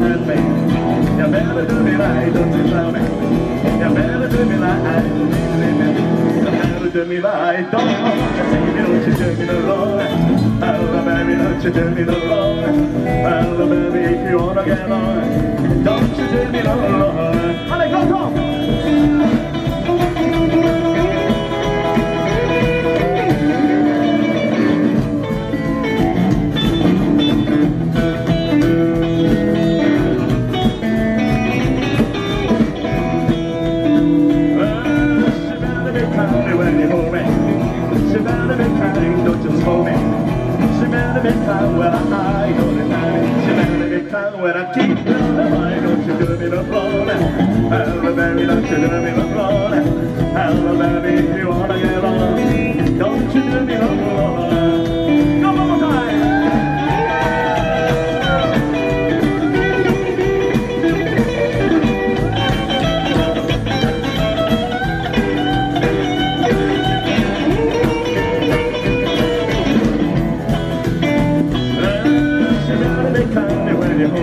different. You better do me right, don't you tell me. You better do me right, you better do me right, don't you don't you me no wrong. Baby, don't you do me no wrong. Baby, if you wanna get on. Kind when you hold me. She better be kind, don't just hold me. She better be kind when I hide all the time. She better be kind when I keep the line. Don't you do me the wrong. Hello, baby, don't you do me the baby,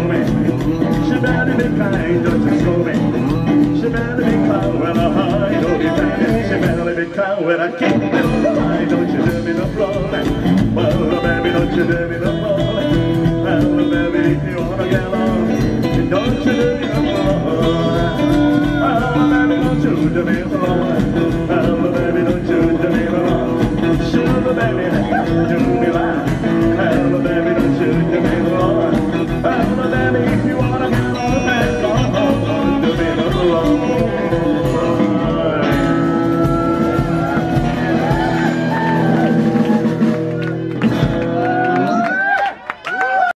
me. She better be kind, don't you slow me. She better be kind when I hide, don't be kind. She better be kind when I keep it on the line. Don't you do me the wrong. Well, baby, don't you do me the wrong. Well, baby, if you wanna get on, don't you do me the wrong. Oh, baby, don't you do me the wrong. Oh, baby, don't you do me the wrong. Sugar, baby, do me right.